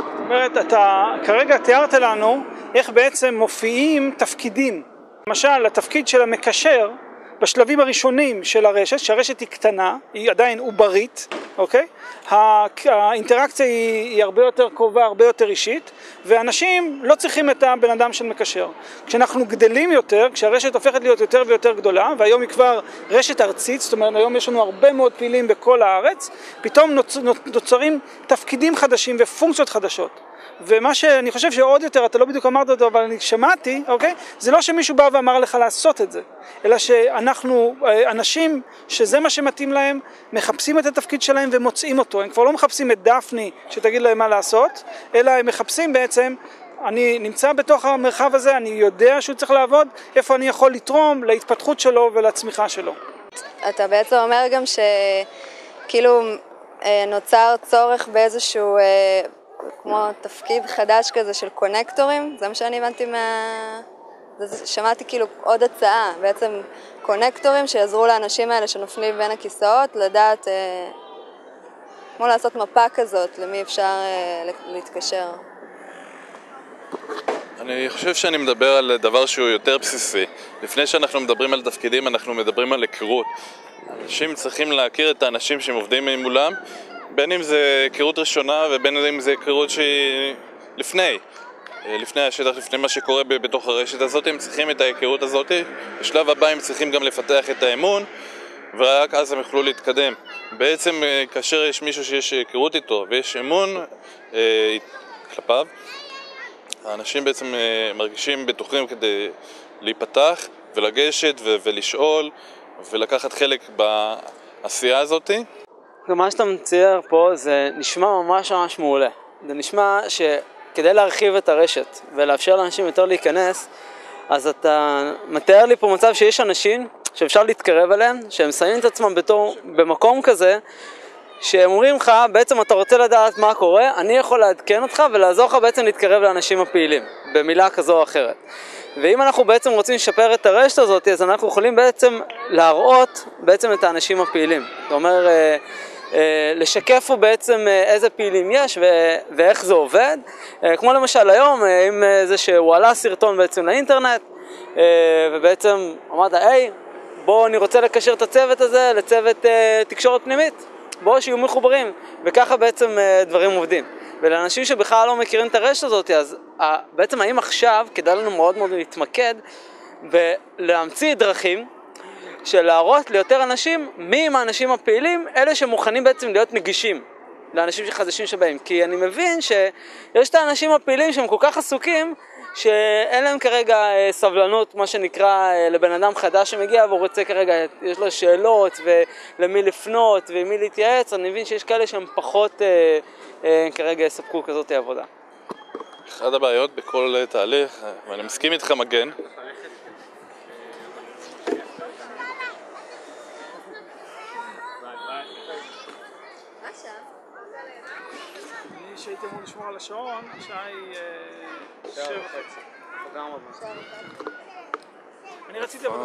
זאת אומרת, אתה כרגע תיארת לנו איך בעצם מופיעים תפקידים. למשל, התפקיד של המקשר בשלבים הראשונים של הרשת, שהרשת היא קטנה, היא עדיין עוברית, אוקיי? האינטראקציה היא, היא הרבה יותר קרובה, הרבה יותר אישית, ואנשים לא צריכים את הבן אדם של מקשר. כשאנחנו גדלים יותר, כשהרשת הופכת להיות יותר ויותר גדולה, והיום היא כבר רשת ארצית, זאת אומרת היום יש לנו הרבה מאוד פעילים בכל הארץ, פתאום נוצרים תפקידים חדשים ופונקציות חדשות. ומה שאני חושב שעוד יותר, אתה לא בדיוק אמרת אותו, אבל אני שמעתי, אוקיי? זה לא שמישהו בא ואמר לך לעשות את זה, אלא שאנחנו, אנשים שזה מה שמתאים להם, מחפשים את התפקיד שלהם ומוצאים אותו. הם כבר לא מחפשים את דפני שתגיד להם מה לעשות, אלא הם מחפשים בעצם אני נמצא בתוך המרחב הזה, אני יודע שהוא צריך לעבוד, איפה אני יכול לתרום להתפתחות שלו ולצמיחה שלו. אתה בעצם אומר גם שכאילו נוצר צורך באיזשהו כמו תפקיד חדש כזה של קונקטורים, זה מה שאני הבנתי מה... שמעתי כאילו עוד הצעה, בעצם קונקטורים שיעזרו לאנשים האלה שנופלים בין הכיסאות לדעת, אה, כמו לעשות מפה כזאת למי אפשר אה, להתקשר. אני חושב שאני מדבר על דבר שהוא יותר בסיסי. לפני שאנחנו מדברים על תפקידים, אנחנו מדברים על היכרות. אנשים צריכים להכיר את האנשים שהם עובדים מולם בין אם זה היכרות ראשונה ובין אם זה היכרות שהיא לפני, אה, לפני השטח, לפני מה שקורה בתוך הרשת הזאת, הם צריכים את ההיכרות הזאת. בשלב הבא הם צריכים גם לפתח את האמון ורק אז הם יוכלו להתקדם. בעצם אה, כאשר יש מישהו שיש היכרות איתו ויש אמון אה, כלפיו, האנשים בעצם אה, מרגישים בטוחים כדי להיפתח ולגשת ולשאול ולקחת חלק בעשייה הזאתי. מה שאתה מצייר פה זה נשמע ממש ממש מעולה. זה נשמע שכדי להרחיב את הרשת ולאפשר לאנשים יותר להיכנס, אז אתה מתאר לי פה מצב שיש אנשים שאפשר להתקרב אליהם, שהם שמים את עצמם בתור, במקום כזה, שהם אומרים לך, בעצם אתה רוצה לדעת מה קורה, אני יכול לעדכן אותך ולעזור לך בעצם להתקרב לאנשים הפעילים, במילה כזו או אחרת. ואם אנחנו בעצם רוצים לשפר את הרשת הזאת, אז אנחנו יכולים בעצם להראות בעצם את האנשים הפעילים. זאת אומרת, אה, לשקף פה בעצם אה, איזה פעילים יש ואיך זה עובד. כמו למשל היום, עם זה שהוא עלה סרטון בעצם לאינטרנט, ובעצם אמרת, היי, בואו אני רוצה לקשר את הצוות הזה לצוות תקשורת פנימית, בואו שיהיו מחוברים, וככה בעצם דברים עובדים. ולאנשים שבכלל לא מכירים את הרשת הזאת, אז בעצם האם עכשיו כדאי לנו מאוד מאוד להתמקד ולהמציא דרכים של להראות ליותר אנשים מי הם האנשים הפעילים, אלה שמוכנים בעצם להיות נגישים לאנשים חדשים שבאים. כי אני מבין שיש את האנשים הפעילים שהם כל כך עסוקים שאין להם כרגע אה, סבלנות, מה שנקרא, אה, לבן אדם חדש שמגיע והוא רוצה כרגע, יש לו שאלות ולמי לפנות ועם מי להתייעץ, אני מבין שיש כאלה שהם פחות אה, כרגע יספקו כזאת עבודה. אחת הבעיות בכל תהליך, ואני מסכים איתך מגן, שהייתי אמור לשמור על השעון, השעה היא שבע וחצי. אני רציתי אבל...